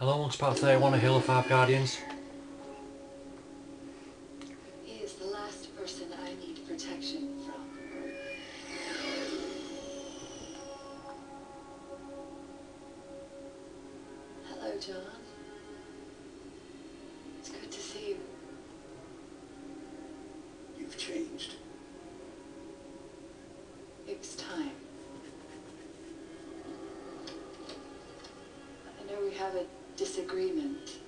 Hello, once part 31 of Halo 5 Guardians. Disagreement,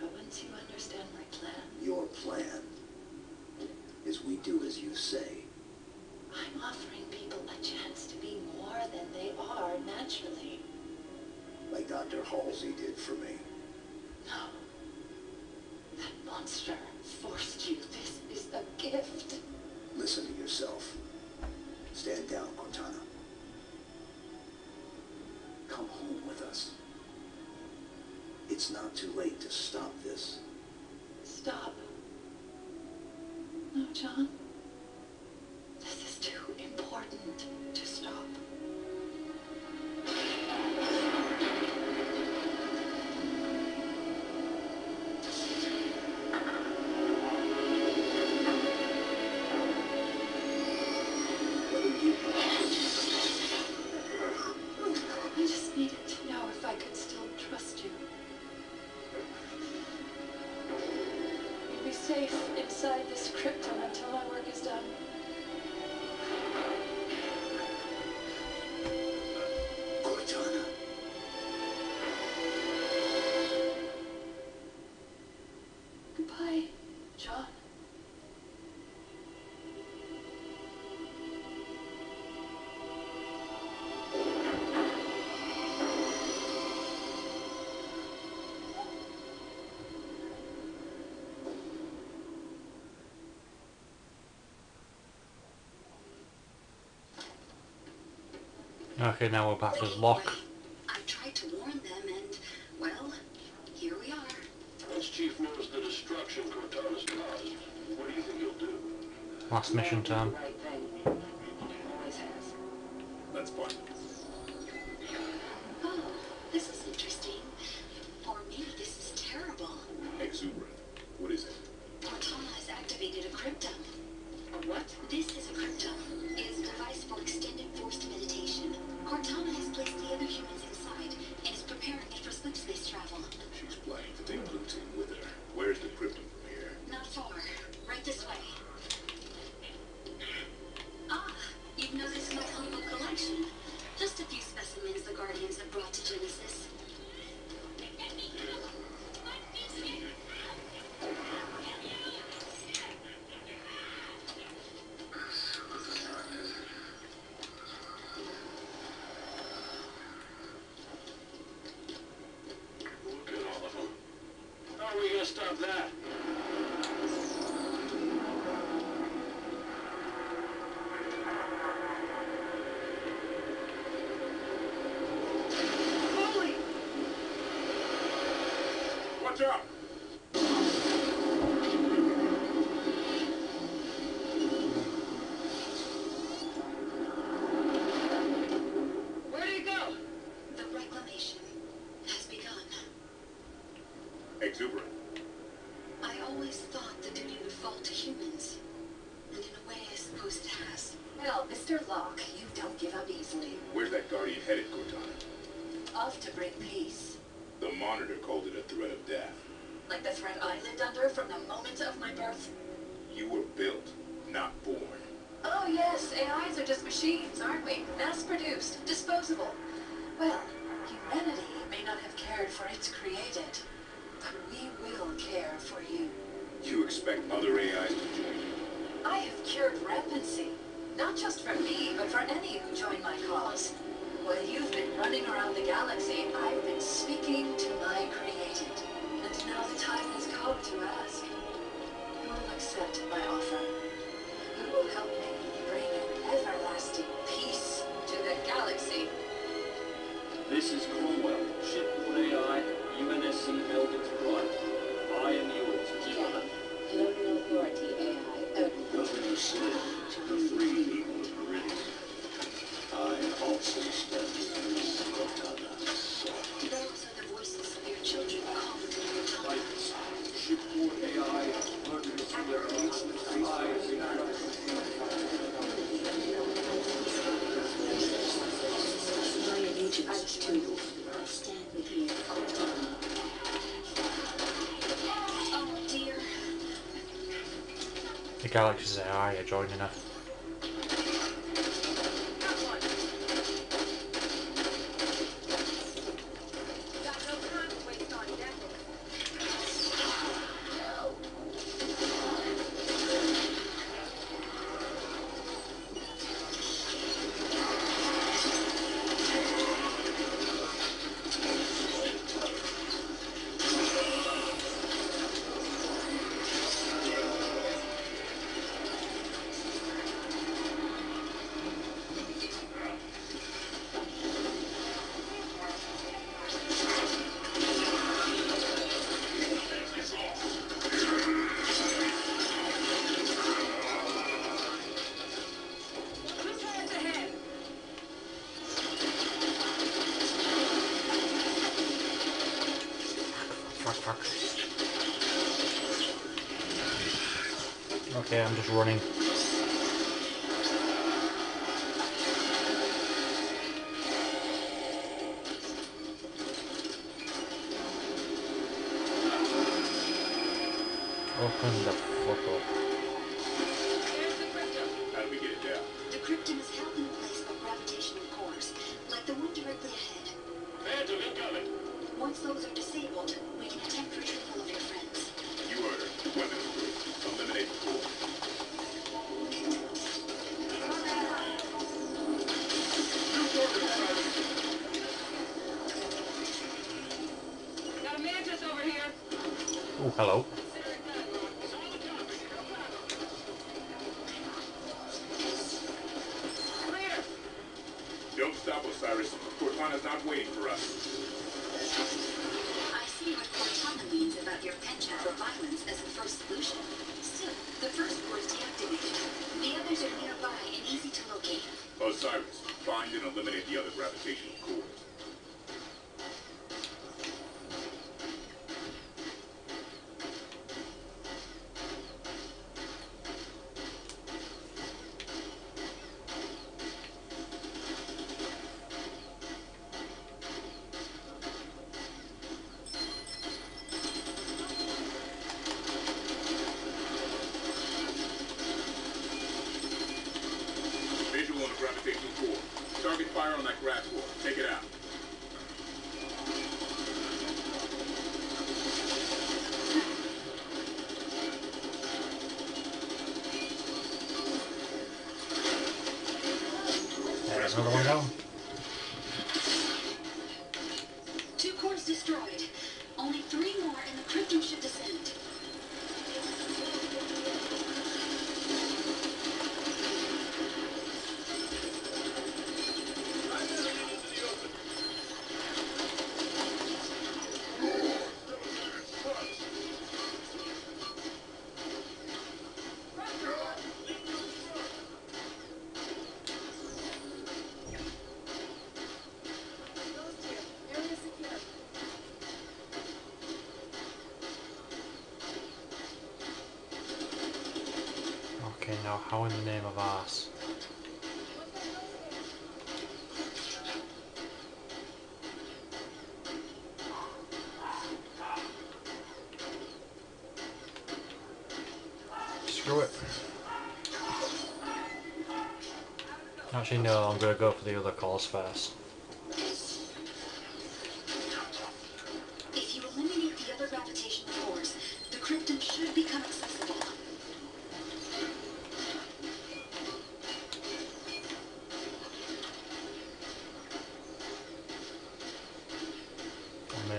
but once you understand my plan, Your plan is we do as you say. I'm offering people a chance to be more than they are naturally. Like Dr. Halsey did for me. No. That monster forced you. This is a gift. Listen to yourself. Stand down, Cortana. Come home with us. It's not too late to stop this. Stop. No, John. Safe inside this Cryptum until my work is done. Okay, now we're back with Locke. I tried to warn them and, well, here we are. Once Chief knows the destruction Cortana's caused, what do you think he'll do? Last mission time. Stop that? Holy! Watch out! Where do you go? The reclamation has begun. Exuberant. I always thought the duty would fall to humans. And in a way, I suppose it has. Well, Mr. Locke, you don't give up easily. Where's that Guardian headed, Cortana? Off to bring peace. The Monitor called it a threat of death. Like the threat I lived under from the moment of my birth. You were built, not born. Oh yes, AIs are just machines, aren't we? Mass-produced, disposable. Well, humanity may not have cared for its created, expect other AIs to join you? I have cured rampancy, not just for me, but for any who join my cause. While you've been running around the galaxy, I've been speaking to my created. And now the time has come to ask, who will accept my offer? Who will help me bring everlasting peace to the galaxy? This is Cromwell, The galaxy's AI are joining her. Fuck, fuck. Okay, I'm just running. Open the fuck up. There's the Cryptum. How do we get it down? The Cryptum is held in place by gravitational cores, like the one directly ahead. Phantom incoming. Once those are disabled, we can attempt retrieval of your friends. You heard her. Weapons group. Eliminate the core. Got a mantis over here. Oh, hello. Consider it done, Lord. Clear. Don't stop, Osiris. Cortana's not waiting for us. I see what Cortana means about your penchant for violence as the first solution. Still, the first core is deactivated. The others are nearby and easy to locate. Osiris, find and eliminate the other gravitational cores. Target fire on that grav core. Take it out. There's another one down. Two cores destroyed. Only three more and the Cryptum should descend. Okay, now how in the name of arse? Screw it. Actually, no, I'm gonna go for the other calls first.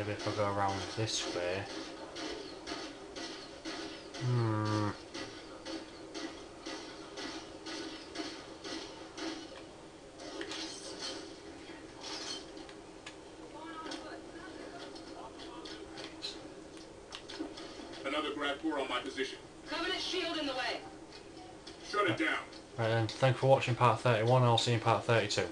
Maybe if I go around this way. Hmm. Another grav core on my position. Covenant shield in the way. Shut it down. Right then, thanks for watching part 31 and I'll see you in part 32.